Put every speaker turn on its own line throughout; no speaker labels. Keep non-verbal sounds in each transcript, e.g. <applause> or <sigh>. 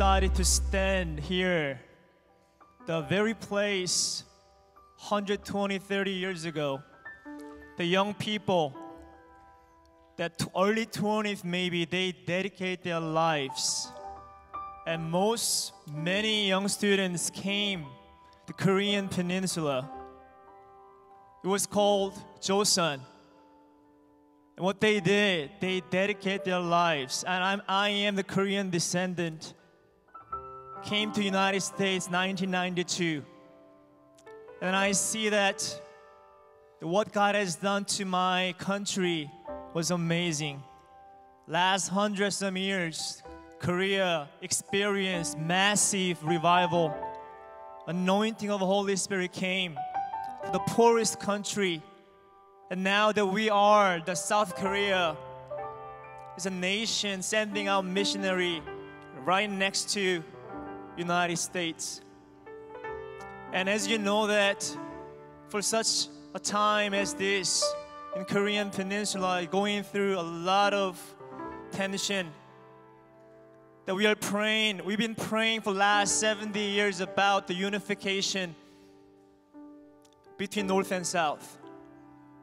excited to stand here, the very place 120, 30 years ago. The young people, that early 20s maybe, they dedicate their lives. And most, many young students came the Korean Peninsula. It was called Joseon. And what they did, they dedicate their lives. And I'm, I am the Korean descendant. Came to United States 1992. And I see that what God has done to my country was amazing. Last hundred some years, Korea experienced massive revival. Anointing of the Holy Spirit came to the poorest country and now that we are the South Korea is a nation sending out missionary right next to United States. And as you know that for such a time as this in Korean Peninsula going through a lot of tension that we are praying we've been praying for last 70 years about the unification between north and south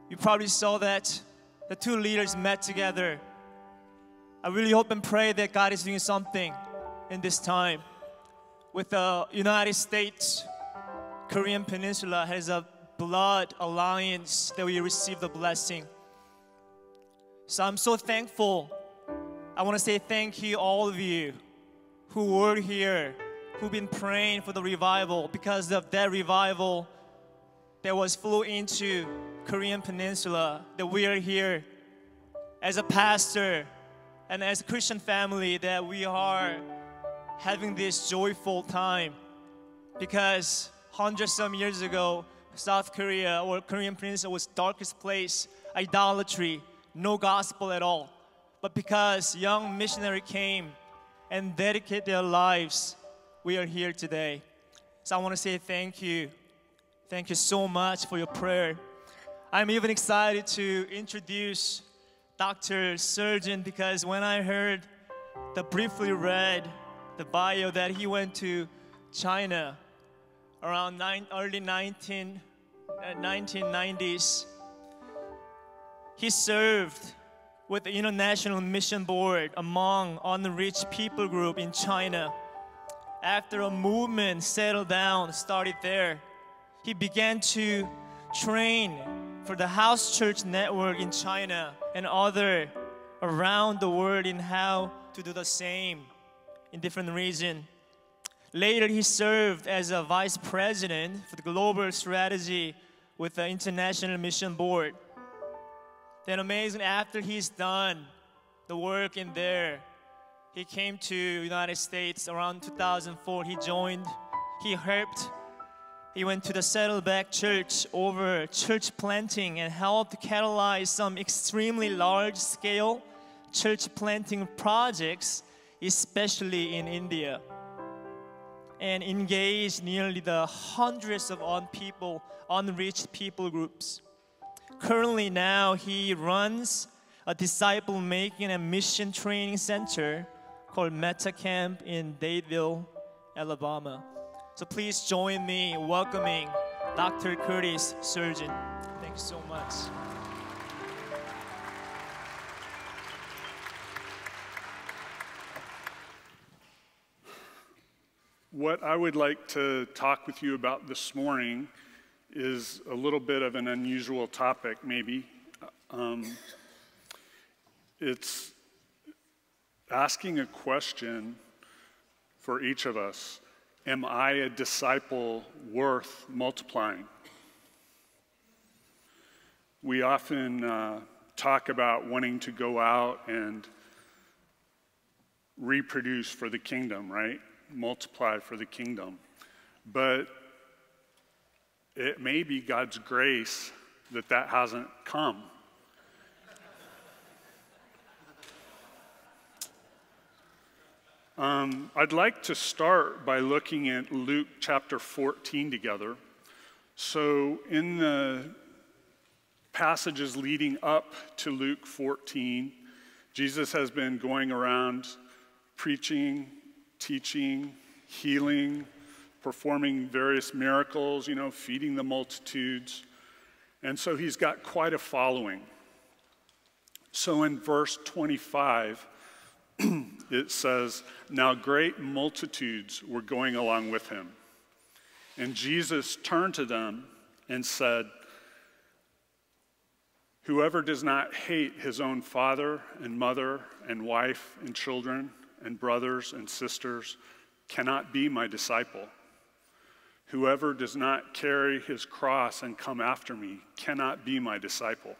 you probably saw that the two leaders met together. I really hope and pray that God is doing something in this time. With the United States, Korean Peninsula has a blood alliance that we receive the blessing. So I'm so thankful. I want to say thank you, all of you who were here, who've been praying for the revival. Because of that revival that was flew into Korean Peninsula that we are here as a pastor and as a Christian family that we are having this joyful time. Because hundred some years ago South Korea or Korean Peninsula was darkest place idolatry no gospel at all. But because young missionary came and dedicated their lives we are here today. So I want to say thank you. Thank you so much for your prayer. I'm even excited to introduce Dr. Sergeant because when I heard the briefly read the bio that he went to China around nine, early 19, uh, 1990s, he served with the International Mission Board among unreached people group in China. After a movement settled down, started there, he began to train for the house church network in China and other around the world in how to do the same in different regions. Later, he served as a vice president for the global strategy with the International Mission Board. Then, amazing, after he's done the work in there, he came to United States around 2004. He joined, he helped he went to the Saddleback Church over church planting and helped catalyze some extremely large scale church planting projects, especially in India. And engaged nearly the hundreds of people, unreached people groups. Currently, now he runs a disciple making and mission training center called Meta Camp in Dadeville, Alabama. So please join me in welcoming Dr. Curtis Sergeant. Thank you so much.
What I would like to talk with you about this morning is a little bit of an unusual topic, maybe. Um, it's asking a question for each of us Am I a disciple worth multiplying? We often uh, talk about wanting to go out and reproduce for the kingdom, right? Multiply for the kingdom. But it may be God's grace that that hasn't come. Um, I'd like to start by looking at Luke chapter 14 together. So, in the passages leading up to Luke 14, Jesus has been going around preaching teaching, healing, performing various miracles, you know, feeding the multitudes. And so he's got quite a following. So in verse 25, <clears throat> it says, Now great multitudes were going along with him. And Jesus turned to them and said, Whoever does not hate his own father and mother and wife and children and brothers and sisters cannot be my disciple. Whoever does not carry his cross and come after me cannot be my disciple.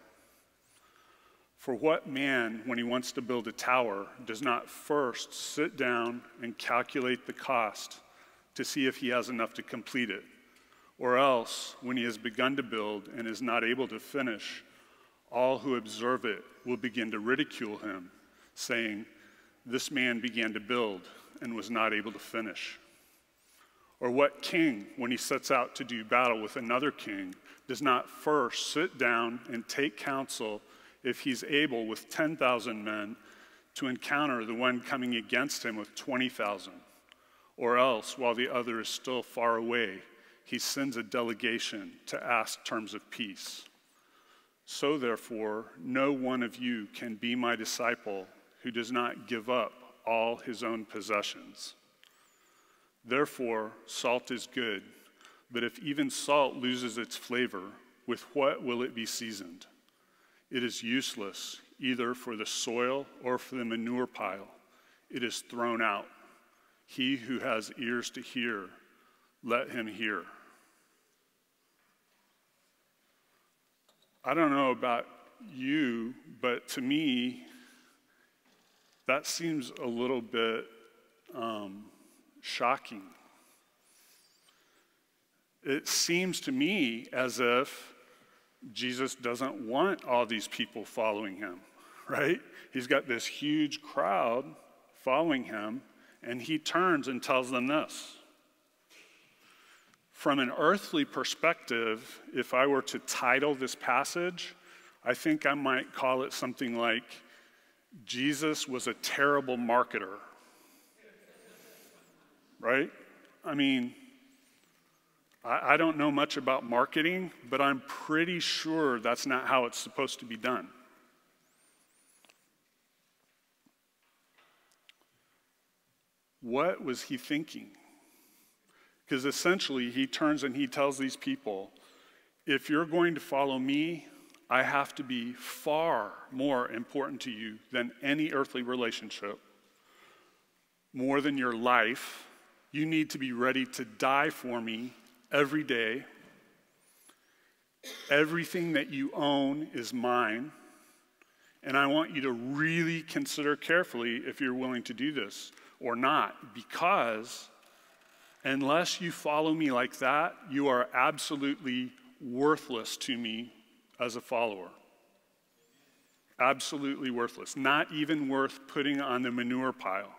For what man, when he wants to build a tower, does not first sit down and calculate the cost to see if he has enough to complete it? Or else, when he has begun to build and is not able to finish, all who observe it will begin to ridicule him, saying, This man began to build and was not able to finish. Or what king, when he sets out to do battle with another king, does not first sit down and take counsel if he's able with 10,000 men to encounter the one coming against him with 20,000? Or else, while the other is still far away, he sends a delegation to ask terms of peace. So, therefore, no one of you can be my disciple who does not give up all his own possessions. Therefore, salt is good, but if even salt loses its flavor, with what will it be seasoned? It is useless either for the soil or for the manure pile. It is thrown out. He who has ears to hear, let him hear. I don't know about you, but to me, that seems a little bit um, shocking. It seems to me as if Jesus doesn't want all these people following him, right? He's got this huge crowd following him, and he turns and tells them this from an earthly perspective, if I were to title this passage, I think I might call it something like Jesus was a terrible marketer. Right? I mean, I, I, don't know much about marketing, but I'm pretty sure that's not how it's supposed to be done. What was he thinking? Because essentially, he turns and he tells these people, if you're going to follow me, I have to be far more important to you than any earthly relationship, more than your life. You need to be ready to die for me every day. Everything that you own is mine. And I want you to really consider carefully if you're willing to do this or not, because Unless you follow me like that, you are absolutely worthless to me as a follower. Absolutely worthless. Not even worth putting on the manure pile.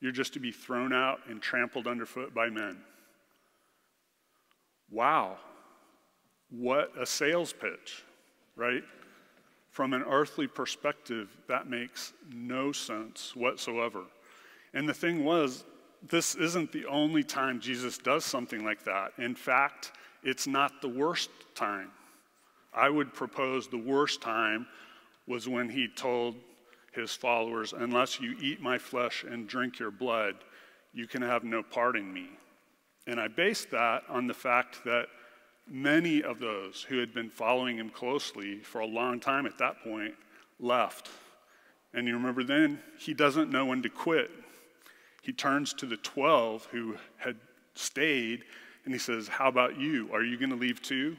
You're just to be thrown out and trampled underfoot by men. Wow. What a sales pitch, right? From an earthly perspective, that makes no sense whatsoever. And the thing was, this isn't the only time Jesus does something like that. In fact, it's not the worst time. I would propose the worst time was when he told his followers, Unless you eat my flesh and drink your blood, you can have no part in me. And I based that on the fact that many of those who had been following him closely for a long time at that point left. And you remember then, he doesn't know when to quit he turns to the 12 who had stayed and he says, How about you? Are you going to leave too?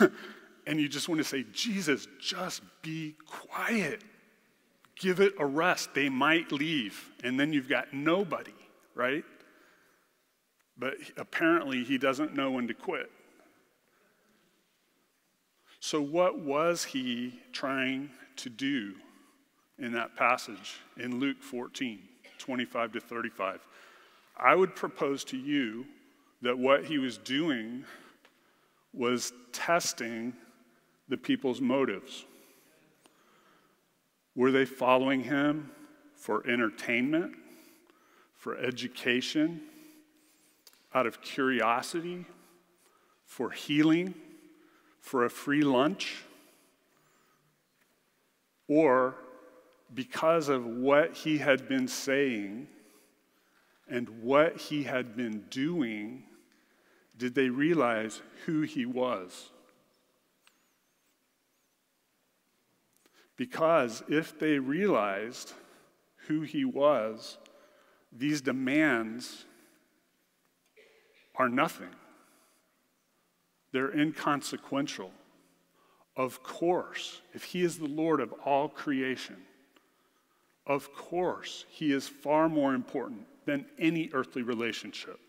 <laughs> and you just want to say, Jesus, just be quiet. Give it a rest. They might leave. And then you've got nobody, right? But apparently, he doesn't know when to quit. So, what was he trying to do in that passage in Luke 14? 25 to 35. I would propose to you that what he was doing was testing the people's motives. Were they following him for entertainment? for education, out of curiosity, for healing, for a free lunch, or because of what he had been saying and what he had been doing, did they realize who he was? Because if they realized who he was, these demands are nothing. They're inconsequential. Of course, if he is the Lord of all creation, of course, he is far more important than any earthly relationship.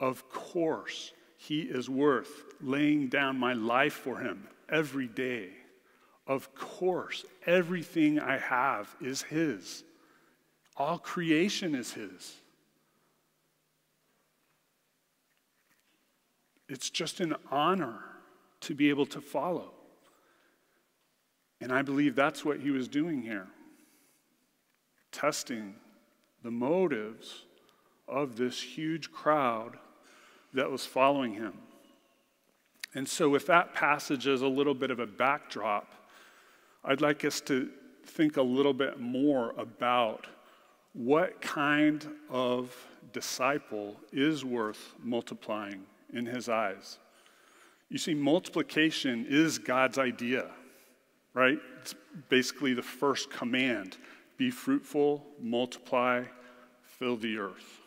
Of course, he is worth laying down my life for him every day. Of course, everything I have is his. All creation is his. It's just an honor to be able to follow. And I believe that's what he was doing here testing the motives of this huge crowd that was following him. And so, with that passage as a little bit of a backdrop, I'd like us to think a little bit more about what kind of disciple is worth multiplying in his eyes. You see, multiplication is God's idea, right? It's basically the first command be fruitful, multiply, fill the earth.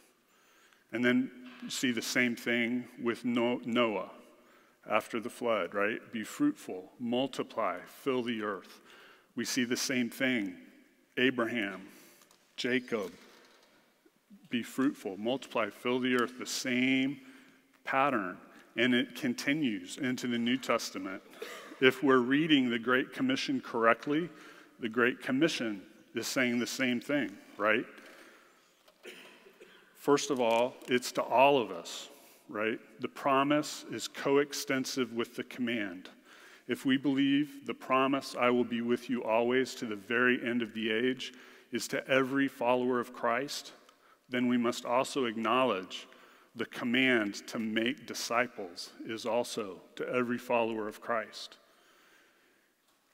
And then you see the same thing with Noah after the flood, right? Be fruitful, multiply, fill the earth. We see the same thing. Abraham, Jacob, be fruitful, multiply, fill the earth, the same pattern. And it continues into the New Testament. If we're reading the Great Commission correctly, the Great Commission is saying the same thing, right? First of all, it's to all of us, right? The promise is coextensive with the command. If we believe the promise, I will be with you always to the very end of the age, is to every follower of Christ, then we must also acknowledge the command to make disciples is also to every follower of Christ.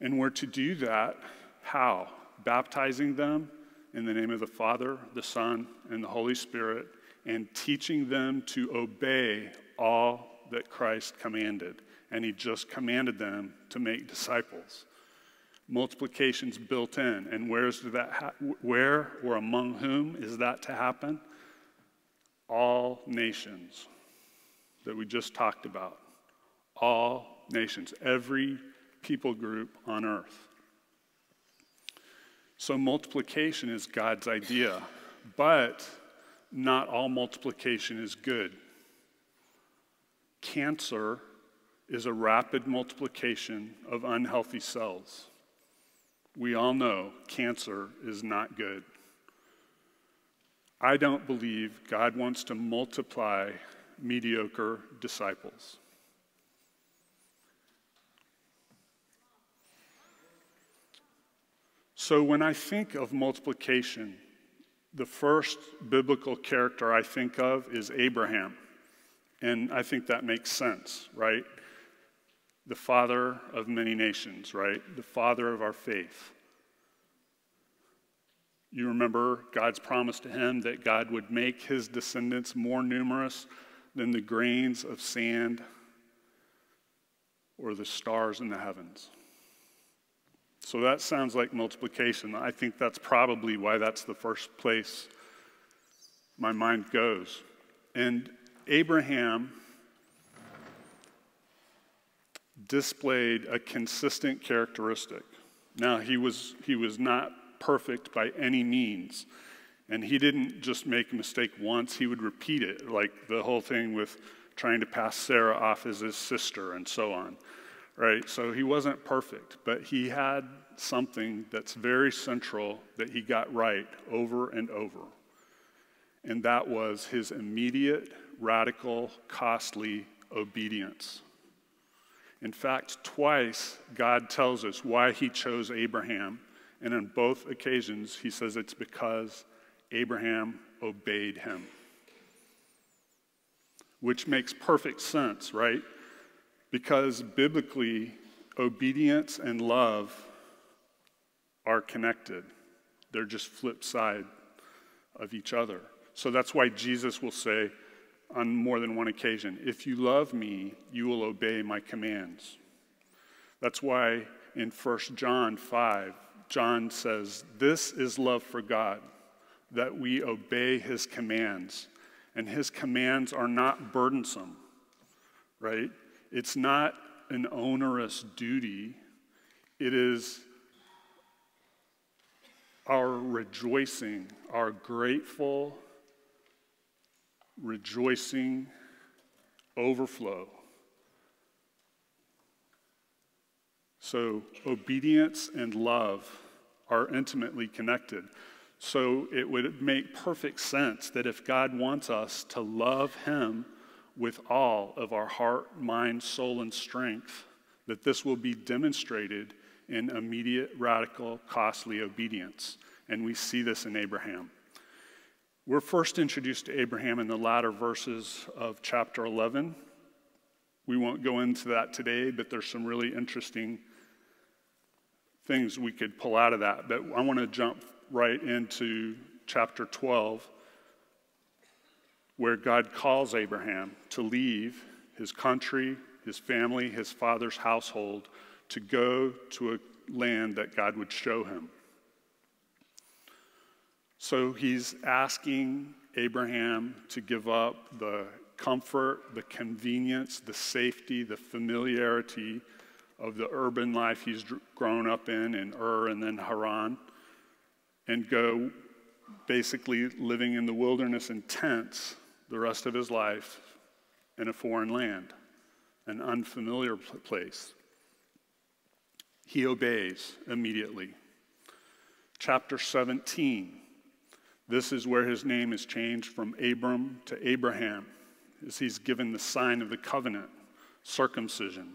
And we're to do that how? Baptizing them in the name of the Father, the Son, and the Holy Spirit, and teaching them to obey all that Christ commanded. And He just commanded them to make disciples. Multiplication's built in. And where's that ha- where or among whom is that to happen? all nations that we just talked about. All nations, every people group on earth. So, multiplication is God's idea, but not all multiplication is good. Cancer is a rapid multiplication of unhealthy cells. We all know cancer is not good. I don't believe God wants to multiply mediocre disciples. So when I think of multiplication, the first biblical character I think of is Abraham. And I think that makes sense, right? The father of many nations, right? The father of our faith. You remember God's promise to him that God would make his descendants more numerous than the grains of sand or the stars in the heavens. So that sounds like multiplication. I think that's probably why that's the first place my mind goes. And Abraham displayed a consistent characteristic. Now, he was, he was not perfect by any means. And he didn't just make a mistake once, he would repeat it, like the whole thing with trying to pass Sarah off as his sister and so on, right? So he wasn't perfect, but he had something that's very central that he got right over and over. And that was his immediate, radical, costly obedience. In fact, twice God tells us why he chose Abraham and on both occasions, he says it's because Abraham obeyed him. Which makes perfect sense, right? Because biblically, obedience and love are connected. They're just flip side of each other. So that's why Jesus will say on more than one occasion, If you love me, you will obey my commands. That's why in 1 John 5, John says, This is love for God, that we obey his commands. And his commands are not burdensome, right? It's not an onerous duty, it is our rejoicing, our grateful, rejoicing overflow. So, obedience and love are intimately connected. So, it would make perfect sense that if God wants us to love Him with all of our heart, mind, soul, and strength, that this will be demonstrated in immediate, radical, costly obedience. And we see this in Abraham. We're first introduced to Abraham in the latter verses of chapter 11. We won't go into that today, but there's some really interesting things we could pull out of that. But I want to jump right into chapter 12, where God calls Abraham to leave his country, his family, his father's household, to go to a land that God would show him. So he's asking Abraham to give up the comfort, the convenience, the safety, the familiarity of the urban life he's grown up in in Ur and then Haran and go basically living in the wilderness in tents the rest of his life in a foreign land, an unfamiliar place. He obeys immediately. Chapter 17. This is where his name is changed from Abram to Abraham, as he's given the sign of the covenant, circumcision,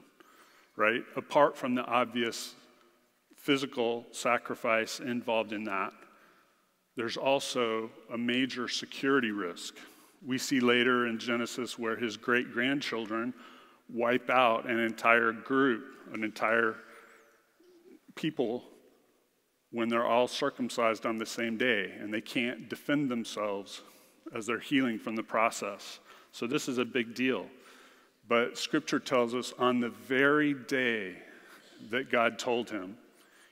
right? Apart from the obvious physical sacrifice involved in that, there's also a major security risk. We see later in Genesis where his great grandchildren wipe out an entire group, an entire people, when they're all circumcised on the same day and they can't defend themselves as they're healing from the process. So, this is a big deal. But scripture tells us on the very day that God told him,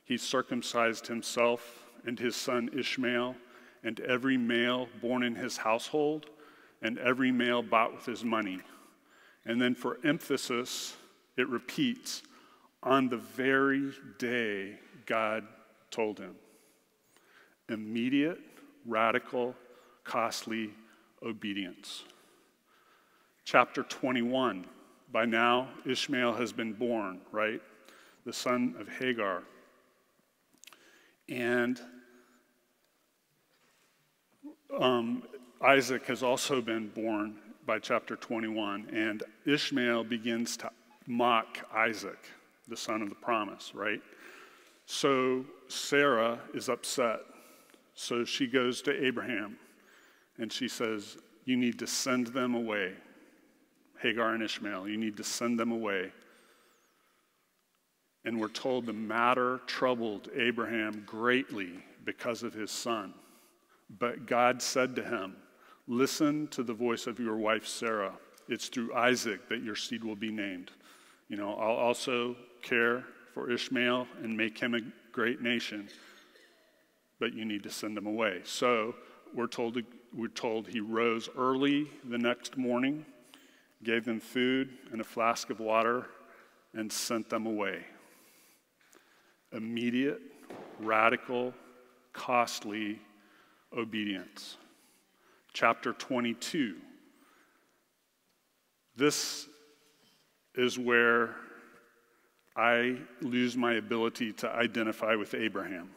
he circumcised himself and his son Ishmael, and every male born in his household, and every male bought with his money. And then for emphasis, it repeats on the very day God told him. Immediate, radical, costly obedience. Chapter 21. By now, Ishmael has been born, right? The son of Hagar. And um, Isaac has also been born by chapter 21, and Ishmael begins to mock Isaac, the son of the promise, right? So Sarah is upset. So she goes to Abraham and she says, You need to send them away. Hagar and Ishmael, you need to send them away. And we're told the matter troubled Abraham greatly because of his son. But God said to him, Listen to the voice of your wife Sarah. It's through Isaac that your seed will be named. You know, I'll also care for Ishmael and make him a great nation, but you need to send them away. So we're told, we're told he rose early the next morning, gave them food and a flask of water, and sent them away. Immediate, radical, costly obedience. Chapter 22. This is where I lose my ability to identify with Abraham.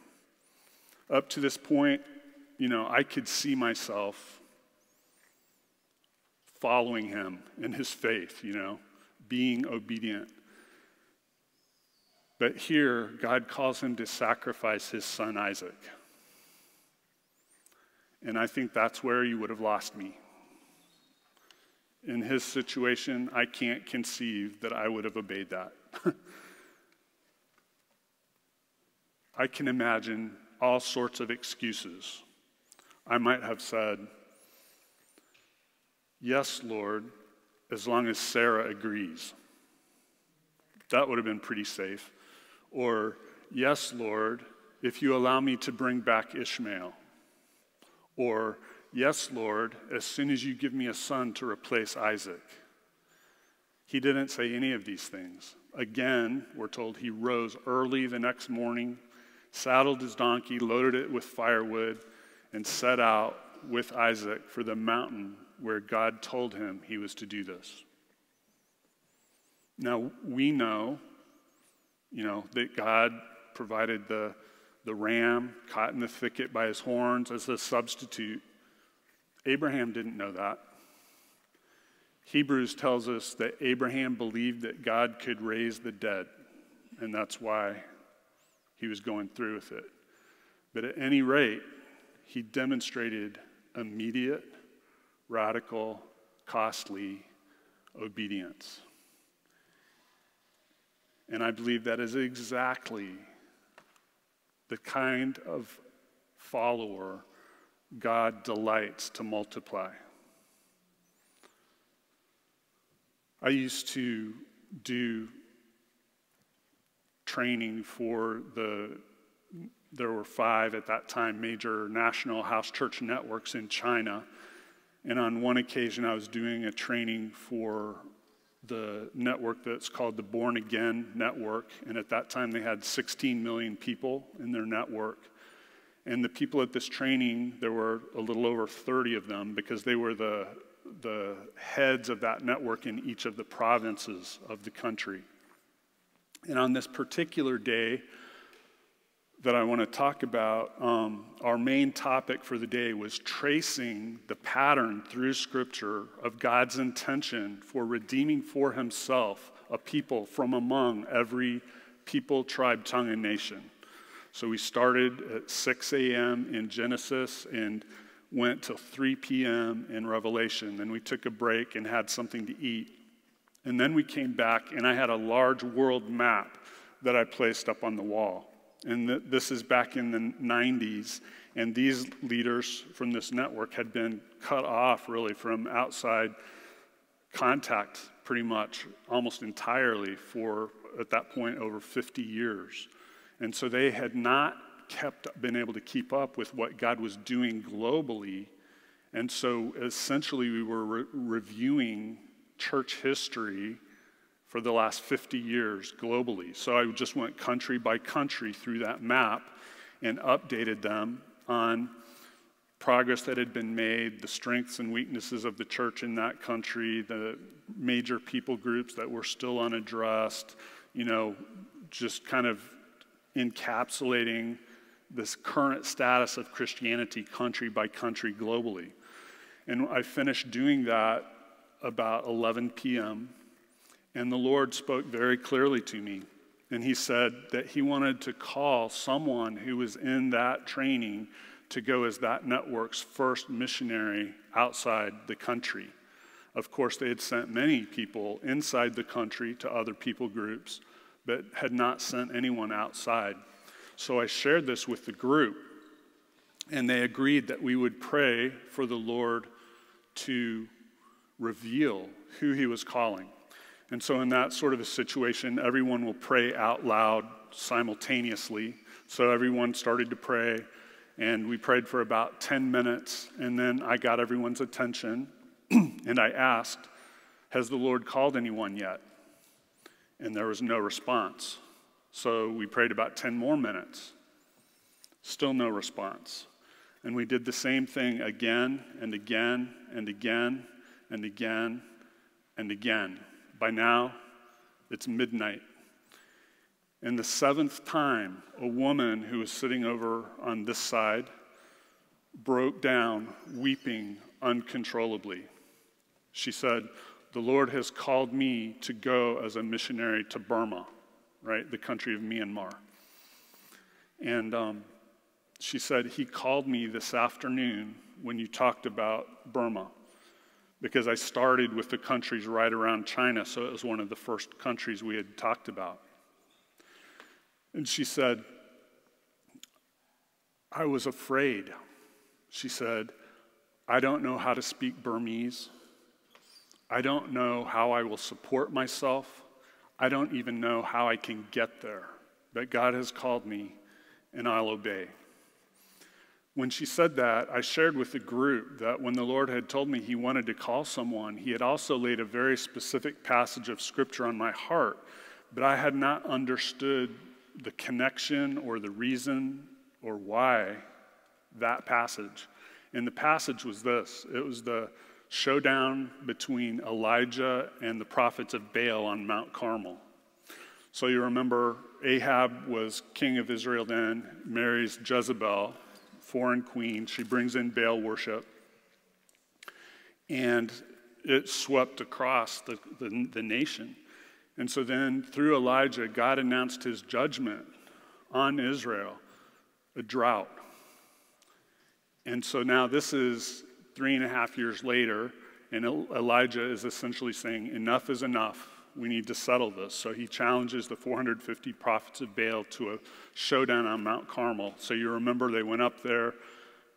Up to this point, you know, I could see myself following him in his faith, you know, being obedient. But here, God calls him to sacrifice his son Isaac. And I think that's where you would have lost me. In his situation, I can't conceive that I would have obeyed that. <laughs> I can imagine all sorts of excuses. I might have said, Yes, Lord, as long as Sarah agrees. That would have been pretty safe. Or, Yes, Lord, if you allow me to bring back Ishmael. Or, Yes, Lord, as soon as you give me a son to replace Isaac. He didn't say any of these things. Again, we're told he rose early the next morning, saddled his donkey, loaded it with firewood, and set out with Isaac for the mountain where God told him he was to do this. Now, we know, you know, that God provided the, the ram caught in the thicket by his horns as a substitute. Abraham didn't know that. Hebrews tells us that Abraham believed that God could raise the dead, and that's why he was going through with it. But at any rate, he demonstrated immediate, radical, costly obedience. And I believe that is exactly the kind of follower God delights to multiply. I used to do training for the, there were five at that time major national house church networks in China. And on one occasion, I was doing a training for the network that's called the Born Again Network. And at that time, they had 16 million people in their network. And the people at this training, there were a little over 30 of them because they were the, the heads of that network in each of the provinces of the country. And on this particular day that I want to talk about, um, our main topic for the day was tracing the pattern through Scripture of God's intention for redeeming for Himself a people from among every people, tribe, tongue, and nation. So we started at 6 a.m. in Genesis and went till 3 p.m. in Revelation. Then we took a break and had something to eat. And then we came back, and I had a large world map that I placed up on the wall. And th- this is back in the 90s. And these leaders from this network had been cut off really from outside contact pretty much almost entirely for, at that point, over 50 years. And so they had not kept, been able to keep up with what God was doing globally. And so essentially, we were re- reviewing church history for the last 50 years globally. So I just went country by country through that map and updated them on progress that had been made, the strengths and weaknesses of the church in that country, the major people groups that were still unaddressed, you know, just kind of encapsulating this current status of Christianity country by country globally. And I finished doing that about 11 p.m., and the Lord spoke very clearly to me. And He said that He wanted to call someone who was in that training to go as that network's first missionary outside the country. Of course, they had sent many people inside the country to other people groups but had not sent anyone outside. So I shared this with the group, and they agreed that we would pray for the Lord to reveal who he was calling. And so, in that sort of a situation, everyone will pray out loud simultaneously. So, everyone started to pray, and we prayed for about 10 minutes, and then I got everyone's attention, <clears throat> and I asked, Has the Lord called anyone yet? and there was no response. So we prayed about 10 more minutes. Still no response. And we did the same thing again and again and again and again and again. By now, it's midnight. And the seventh time, a woman who was sitting over on this side broke down, weeping uncontrollably. She said, the Lord has called me to go as a missionary to Burma, right, the country of Myanmar. And um, she said, He called me this afternoon when you talked about Burma because I started with the countries right around China, so it was one of the first countries we had talked about. And she said, I was afraid. She said, I don't know how to speak Burmese. I don't know how I will support myself. I don't even know how I can get there. But God has called me, and I'll obey. When she said that, I shared with the group that when the Lord had told me He wanted to call someone, He had also laid a very specific passage of Scripture on my heart, but I had not understood the connection or the reason or why that passage. And the passage was this it was the showdown between Elijah and the prophets of Baal on Mount Carmel. So you remember Ahab was king of Israel then, marries Jezebel, foreign queen. She brings in Baal worship. And it swept across the, the, the nation. And so then, through Elijah, God announced his judgment on Israel a drought. And so now, this is three and a half years later, and Elijah is essentially saying, Enough is enough. We need to settle this. So he challenges the 450 prophets of Baal to a showdown on Mount Carmel. So you remember they went up there.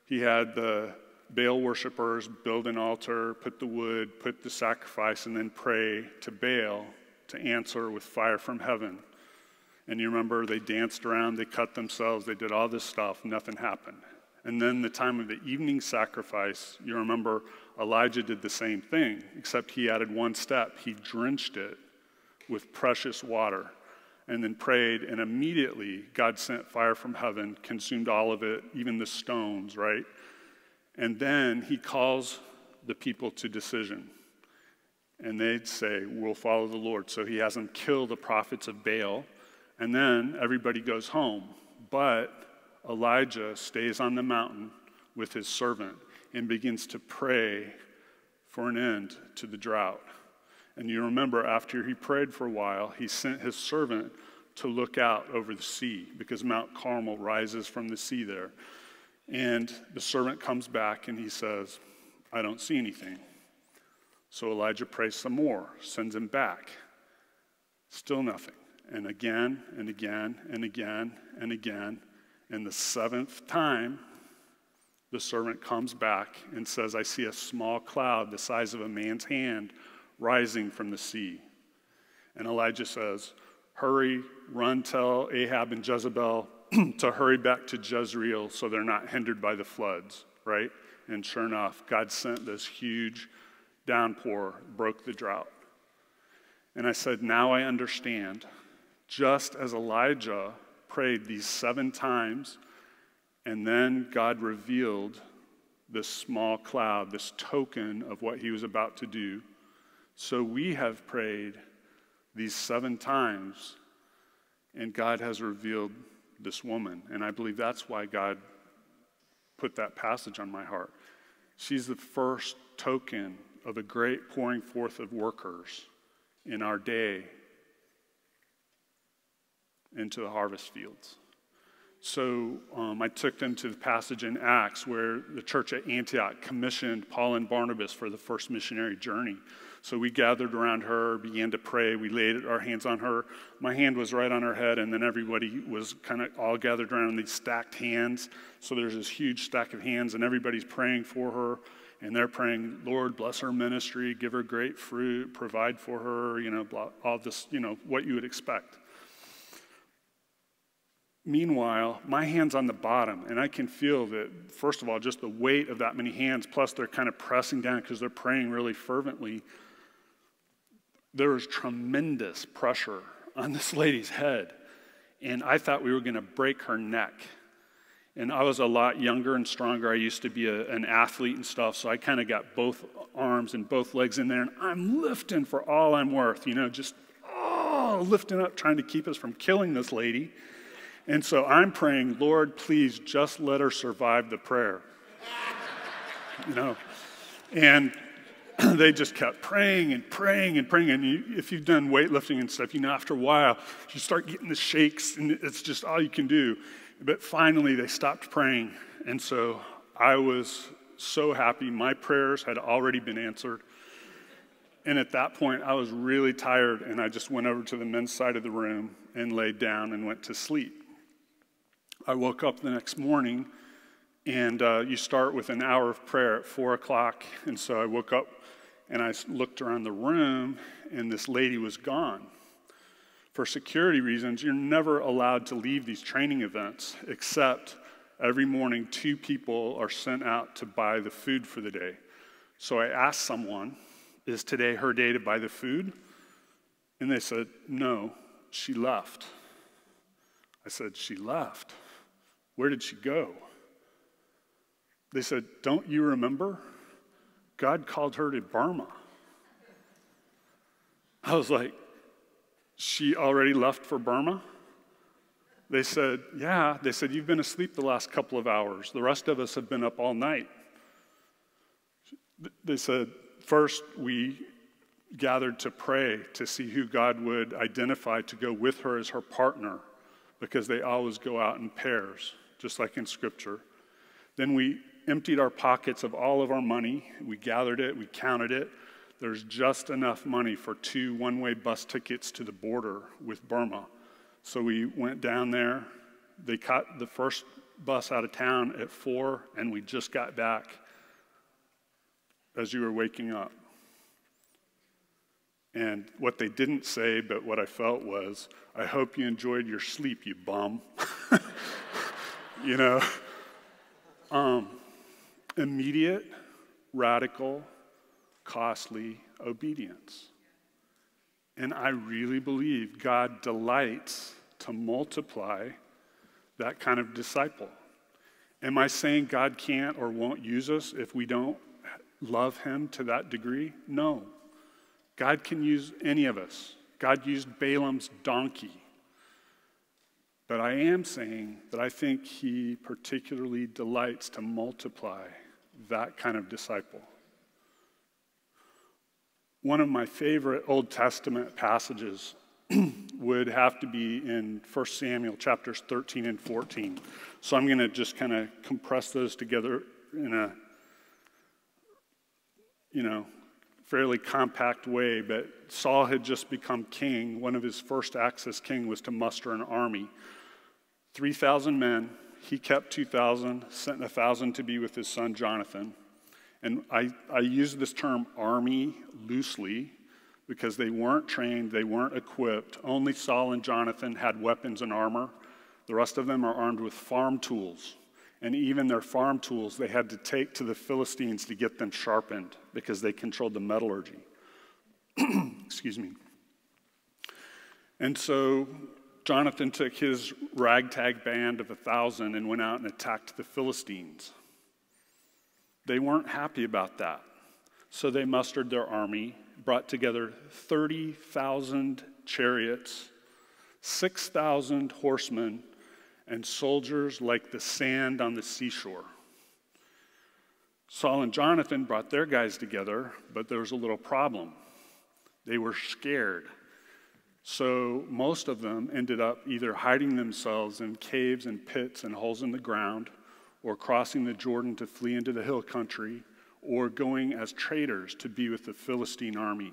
He had the Baal worshippers build an altar, put the wood, put the sacrifice, and then pray to Baal to answer with fire from heaven. And you remember they danced around, they cut themselves, they did all this stuff, nothing happened. And then the time of the evening sacrifice, you remember Elijah did the same thing, except he added one step. He drenched it with precious water and then prayed, and immediately God sent fire from heaven, consumed all of it, even the stones, right? And then he calls the people to decision. And they'd say, We'll follow the Lord. So he has them kill the prophets of Baal, and then everybody goes home. But Elijah stays on the mountain with his servant and begins to pray for an end to the drought. And you remember, after he prayed for a while, he sent his servant to look out over the sea because Mount Carmel rises from the sea there. And the servant comes back and he says, I don't see anything. So Elijah prays some more, sends him back. Still nothing. And again and again and again and again. And the seventh time, the servant comes back and says, I see a small cloud the size of a man's hand rising from the sea. And Elijah says, Hurry, run, tell Ahab and Jezebel <clears throat> to hurry back to Jezreel so they're not hindered by the floods, right? And sure enough, God sent this huge downpour, broke the drought. And I said, Now I understand. Just as Elijah prayed these seven times, and then God revealed this small cloud, this token of what he was about to do so we have prayed these seven times, and God has revealed this woman. And I believe that's why God put that passage on my heart. She's the first token of a great pouring forth of workers in our day into the harvest fields. So um, I took them to the passage in Acts where the church at Antioch commissioned Paul and Barnabas for the first missionary journey. So we gathered around her, began to pray. We laid our hands on her. My hand was right on her head, and then everybody was kind of all gathered around these stacked hands. So there's this huge stack of hands, and everybody's praying for her. And they're praying, Lord, bless her ministry, give her great fruit, provide for her, you know, blah, all this, you know, what you would expect. Meanwhile, my hand's on the bottom, and I can feel that, first of all, just the weight of that many hands, plus they're kind of pressing down because they're praying really fervently there was tremendous pressure on this lady's head. And I thought we were going to break her neck. And I was a lot younger and stronger. I used to be a, an athlete and stuff, so I kind of got both arms and both legs in there, and I'm lifting for all I'm worth, you know, just oh, lifting up, trying to keep us from killing this lady. And so I'm praying, Lord, please just let her survive the prayer. you know, and <clears throat> they just kept praying and praying and praying. And you, if you've done weightlifting and stuff, you know, after a while, you start getting the shakes, and it's just all you can do. But finally, they stopped praying. And so I was so happy. My prayers had already been answered. And at that point, I was really tired, and I just went over to the men's side of the room and laid down and went to sleep. I woke up the next morning, and uh, you start with an hour of prayer at four o'clock. And so I woke up and I looked around the room, and this lady was gone. For security reasons, you're never allowed to leave these training events, except every morning, two people are sent out to buy the food for the day. So I asked someone, Is today her day to buy the food? And they said, No, she left. I said, She left. Where did she go? They said, Don't you remember? God called her to Burma. I was like, She already left for Burma? They said, Yeah. They said, You've been asleep the last couple of hours. The rest of us have been up all night. They said, First, we gathered to pray to see who God would identify to go with her as her partner, because they always go out in pairs, just like in Scripture. Then we emptied our pockets of all of our money. We gathered it, we counted it. There's just enough money for two one way bus tickets to the border with Burma. So we went down there. They caught the first bus out of town at four, and we just got back as you were waking up. And what they didn't say, but what I felt was, I hope you enjoyed your sleep, you bum. <laughs> you know? <laughs> Um, immediate, radical, costly obedience. And I really believe God delights to multiply that kind of disciple. Am I saying God can't or won't use us if we don't love Him to that degree? No. God can use any of us. God used Balaam's donkey. But I am saying that I think He particularly delights to multiply that kind of disciple. One of my favorite Old Testament passages <clears throat> would have to be in 1 Samuel chapters 13 and 14. So I'm going to just kind of compress those together in a, you know, fairly compact way. But Saul had just become king. One of his first acts as king was to muster an army 3,000 men he kept 2,000, sent 1,000 to be with his son Jonathan. And I, I use this term army loosely because they weren't trained, they weren't equipped. Only Saul and Jonathan had weapons and armor. The rest of them are armed with farm tools. And even their farm tools they had to take to the Philistines to get them sharpened because they controlled the metallurgy. <clears throat> Excuse me. And so Jonathan took his ragtag band of a thousand and went out and attacked the Philistines. They weren't happy about that. So they mustered their army, brought together 30,000 chariots, 6,000 horsemen, and soldiers like the sand on the seashore. Saul and Jonathan brought their guys together, but there was a little problem. They were scared. So most of them ended up either hiding themselves in caves and pits and holes in the ground, or crossing the Jordan to flee into the hill country, or going as traders to be with the Philistine army,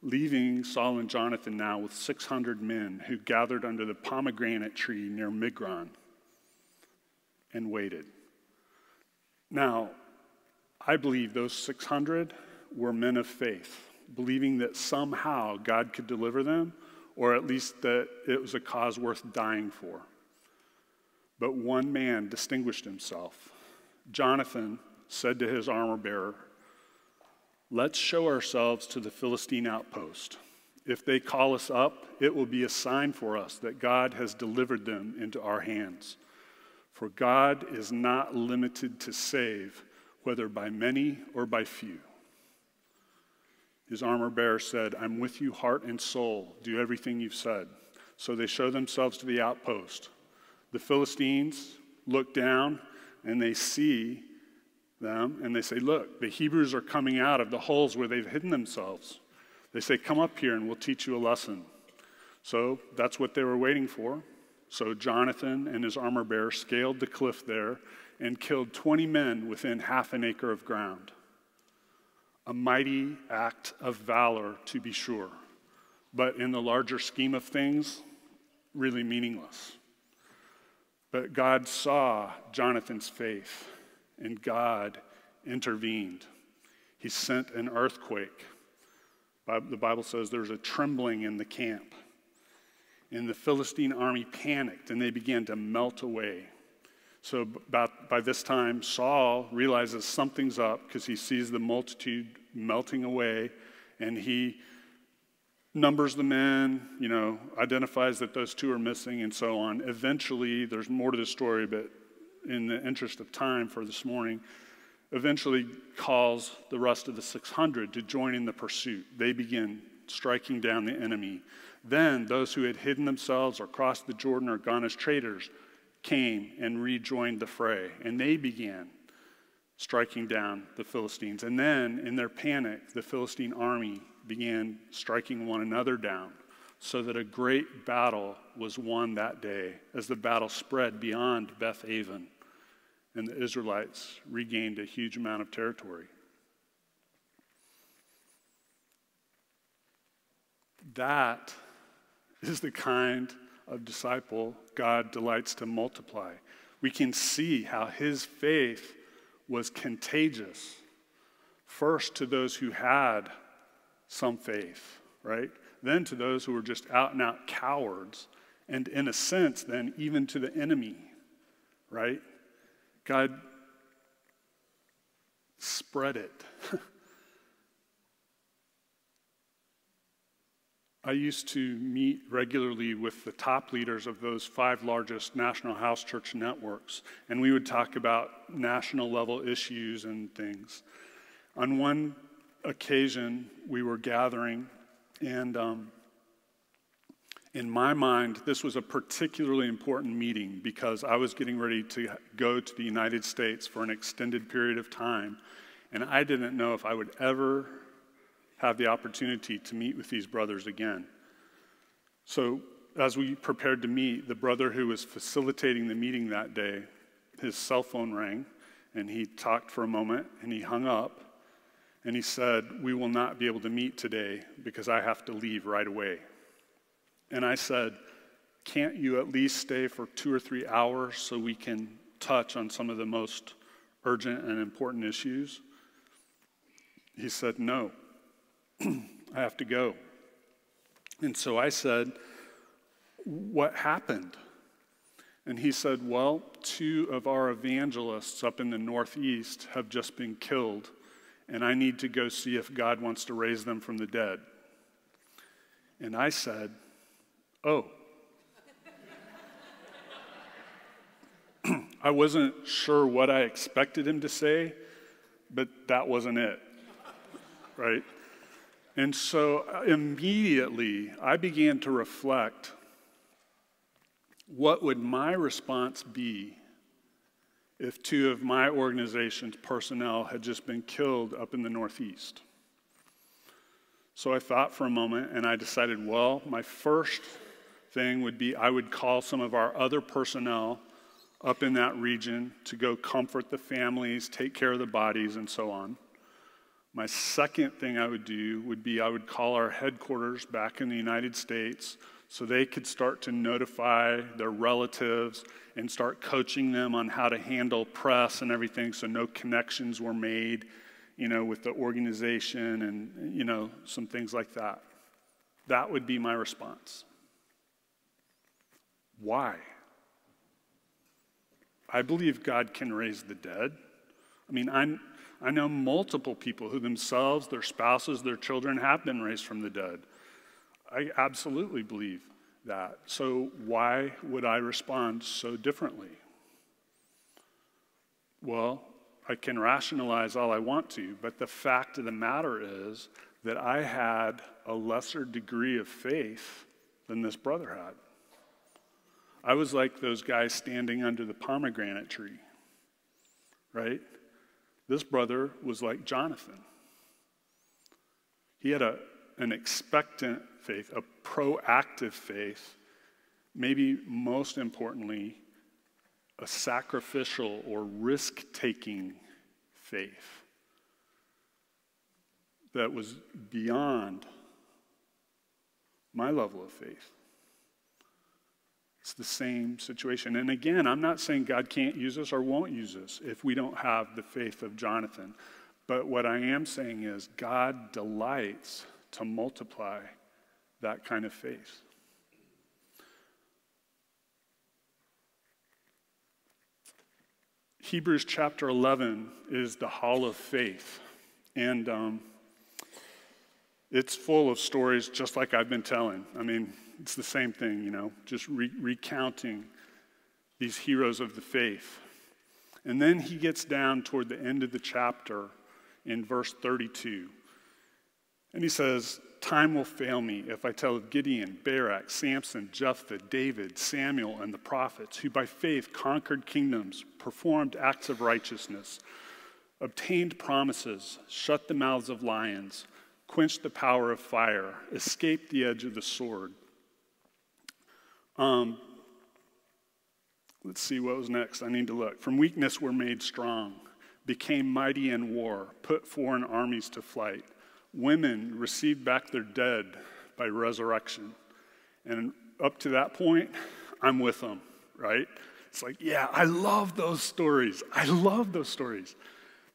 leaving Saul and Jonathan now with 600 men who gathered under the pomegranate tree near Migron and waited. Now, I believe those 600 were men of faith, believing that somehow God could deliver them or at least that it was a cause worth dying for. But one man distinguished himself. Jonathan said to his armor bearer, Let's show ourselves to the Philistine outpost. If they call us up, it will be a sign for us that God has delivered them into our hands. For God is not limited to save, whether by many or by few. His armor bearer said, I'm with you, heart and soul. Do everything you've said. So they show themselves to the outpost. The Philistines look down and they see them and they say, Look, the Hebrews are coming out of the holes where they've hidden themselves. They say, Come up here and we'll teach you a lesson. So that's what they were waiting for. So Jonathan and his armor bearer scaled the cliff there and killed 20 men within half an acre of ground. A mighty act of valor, to be sure, but in the larger scheme of things, really meaningless. But God saw Jonathan's faith, and God intervened. He sent an earthquake. The Bible says there's a trembling in the camp. And the Philistine army panicked and they began to melt away. So, about, by this time, Saul realizes something's up because he sees the multitude melting away and he numbers the men, you know, identifies that those two are missing, and so on. Eventually, there's more to the story, but in the interest of time for this morning, eventually calls the rest of the 600 to join in the pursuit. They begin striking down the enemy. Then those who had hidden themselves or crossed the Jordan or gone as traders came and rejoined the fray, and they began striking down the Philistines. And then, in their panic, the Philistine army began striking one another down, so that a great battle was won that day as the battle spread beyond Beth Aven, and the Israelites regained a huge amount of territory. That is the kind of disciple God delights to multiply. We can see how his faith was contagious, first to those who had some faith, right? Then to those who were just out and out cowards, and in a sense, then even to the enemy, right? God spread it. <laughs> I used to meet regularly with the top leaders of those five largest national house church networks, and we would talk about national level issues and things. On one occasion, we were gathering, and um, in my mind, this was a particularly important meeting because I was getting ready to go to the United States for an extended period of time, and I didn't know if I would ever have the opportunity to meet with these brothers again. So, as we prepared to meet, the brother who was facilitating the meeting that day, his cell phone rang, and he talked for a moment, and he hung up, and he said, We will not be able to meet today because I have to leave right away. And I said, Can't you at least stay for two or three hours so we can touch on some of the most urgent and important issues? He said, No. <clears throat> I have to go. And so I said, What happened? And he said, Well, two of our evangelists up in the Northeast have just been killed, and I need to go see if God wants to raise them from the dead. And I said, Oh. <clears throat> I wasn't sure what I expected him to say, but that wasn't it, right? And so uh, immediately I began to reflect what would my response be if two of my organization's personnel had just been killed up in the Northeast? So I thought for a moment and I decided, well, my first thing would be I would call some of our other personnel up in that region to go comfort the families, take care of the bodies, and so on. My second thing I would do would be I would call our headquarters back in the United States so they could start to notify their relatives and start coaching them on how to handle press and everything so no connections were made, you know, with the organization and, you know, some things like that. That would be my response. Why? I believe God can raise the dead. I mean, I'm I know multiple people who themselves, their spouses, their children have been raised from the dead. I absolutely believe that. So, why would I respond so differently? Well, I can rationalize all I want to, but the fact of the matter is that I had a lesser degree of faith than this brother had. I was like those guys standing under the pomegranate tree, right? This brother was like Jonathan. He had a, an expectant faith, a proactive faith maybe most importantly, a sacrificial or risk taking faith that was beyond my level of faith. It's the same situation. And again, I'm not saying God can't use us or won't use us if we don't have the faith of Jonathan. But what I am saying is, God delights to multiply that kind of faith. Hebrews chapter 11 is the hall of faith. And um, it's full of stories just like I've been telling. I mean, it's the same thing, you know, just re- recounting these heroes of the faith. And then he gets down toward the end of the chapter in verse 32. And he says, Time will fail me if I tell of Gideon, Barak, Samson, Jephthah, David, Samuel, and the prophets, who by faith conquered kingdoms, performed acts of righteousness, obtained promises, shut the mouths of lions, quenched the power of fire, escaped the edge of the sword. Um, let's see what was next. I need to look. From weakness we're made strong, became mighty in war, put foreign armies to flight. Women received back their dead by resurrection. And up to that point, I'm with them, right? It's like, yeah, I love those stories. I love those stories.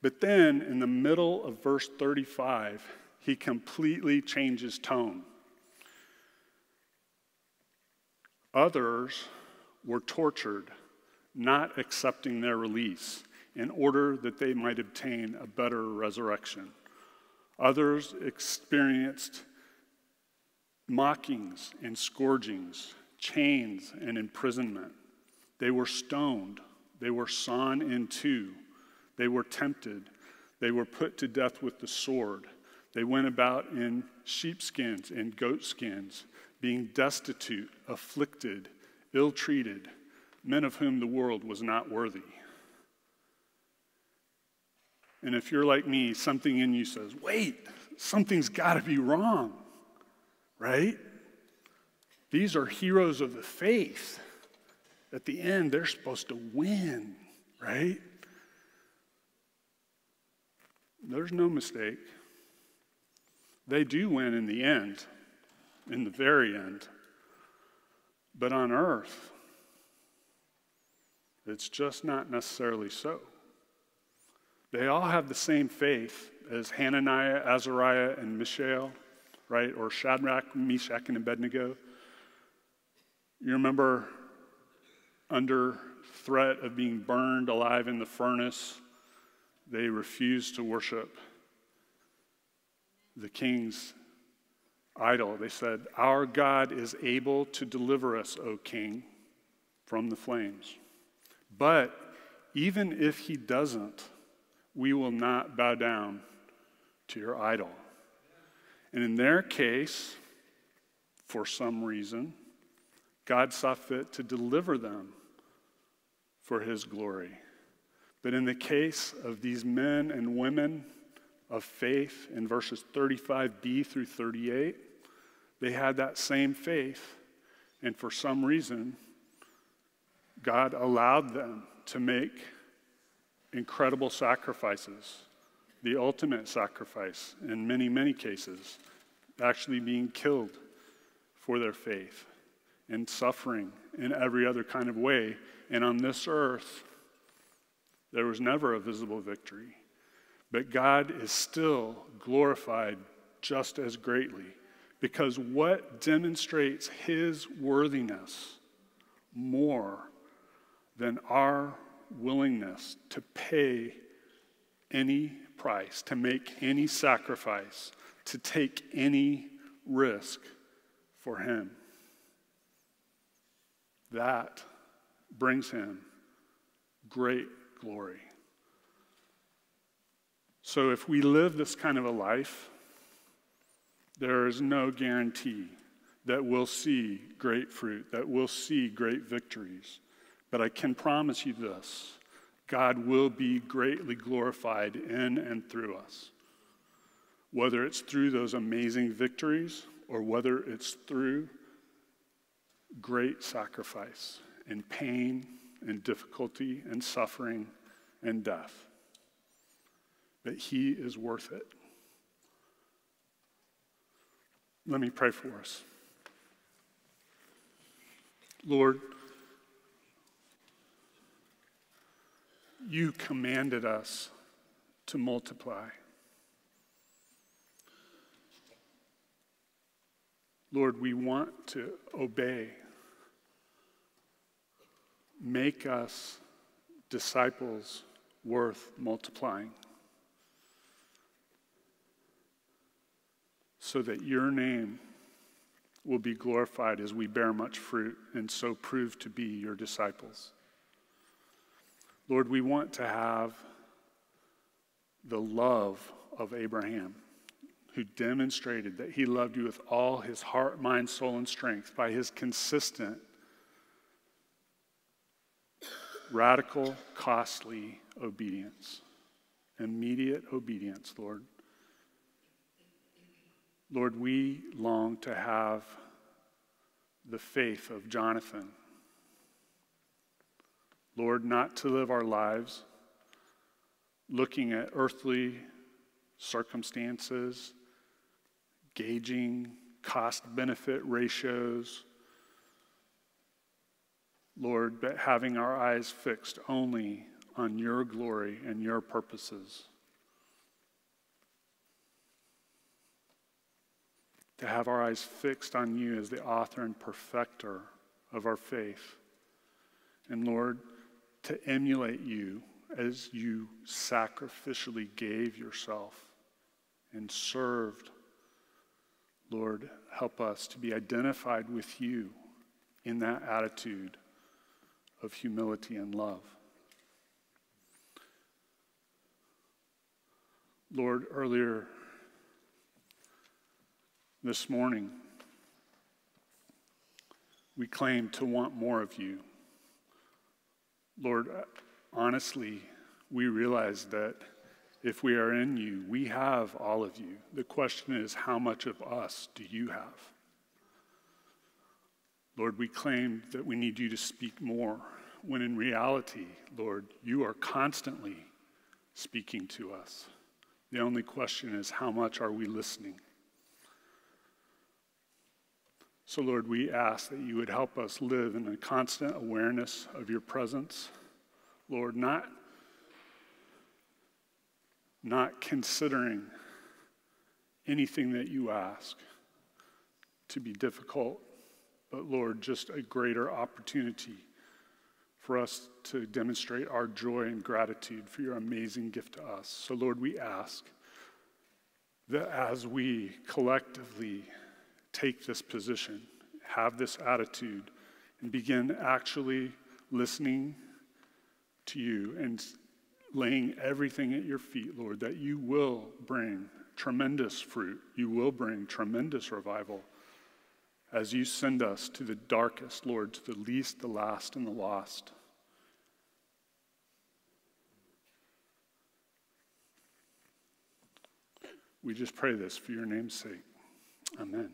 But then in the middle of verse 35, he completely changes tone. Others were tortured, not accepting their release in order that they might obtain a better resurrection. Others experienced mockings and scourgings, chains and imprisonment. They were stoned, they were sawn in two, they were tempted, they were put to death with the sword. They went about in sheepskins and goatskins being destitute, afflicted, ill treated, men of whom the world was not worthy. And if you're like me, something in you says, wait, something's got to be wrong, right? These are heroes of the faith. At the end, they're supposed to win, right? There's no mistake. They do win in the end in the very end. But on earth, it's just not necessarily so. They all have the same faith as Hananiah, Azariah, and Mishael, right? Or Shadrach, Meshach, and Abednego. You remember under threat of being burned alive in the furnace, they refused to worship the king's idol. They said, Our God is able to deliver us, O king, from the flames. But even if he doesn't, we will not bow down to your idol. And in their case, for some reason, God saw fit to deliver them for his glory. But in the case of these men and women of faith in verses 35b through 38, they had that same faith, and for some reason, God allowed them to make incredible sacrifices, the ultimate sacrifice in many, many cases, actually being killed for their faith and suffering in every other kind of way. And on this earth, there was never a visible victory. But God is still glorified just as greatly because what demonstrates his worthiness more than our willingness to pay any price, to make any sacrifice, to take any risk for him? That brings him great glory. So if we live this kind of a life, there is no guarantee that we'll see great fruit, that we'll see great victories. But I can promise you this God will be greatly glorified in and through us. Whether it's through those amazing victories or whether it's through great sacrifice and pain and difficulty and suffering and death. That he is worth it. Let me pray for us. Lord, you commanded us to multiply. Lord, we want to obey. Make us disciples worth multiplying. So that your name will be glorified as we bear much fruit and so prove to be your disciples. Lord, we want to have the love of Abraham, who demonstrated that he loved you with all his heart, mind, soul, and strength by his consistent, radical, costly obedience. Immediate obedience, Lord. Lord, we long to have the faith of Jonathan. Lord, not to live our lives looking at earthly circumstances, gauging cost benefit ratios. Lord, but having our eyes fixed only on your glory and your purposes. To have our eyes fixed on you as the author and perfecter of our faith. And Lord, to emulate you as you sacrificially gave yourself and served. Lord, help us to be identified with you in that attitude of humility and love. Lord, earlier this morning, we claim to want more of you. Lord, honestly, we realize that if we are in you, we have all of you. The question is, how much of us do you have? Lord, we claim that we need you to speak more, when in reality, Lord, you are constantly speaking to us. The only question is, how much are we listening? So, Lord, we ask that you would help us live in a constant awareness of your presence. Lord, not, not considering anything that you ask to be difficult, but Lord, just a greater opportunity for us to demonstrate our joy and gratitude for your amazing gift to us. So, Lord, we ask that as we collectively take this position, have this attitude, and begin actually listening to you and laying everything at your feet, Lord, that you will bring tremendous fruit. You will bring tremendous revival as you send us to the darkest, Lord, to the least, the last, and the lost. We just pray this for your name's sake. Amen.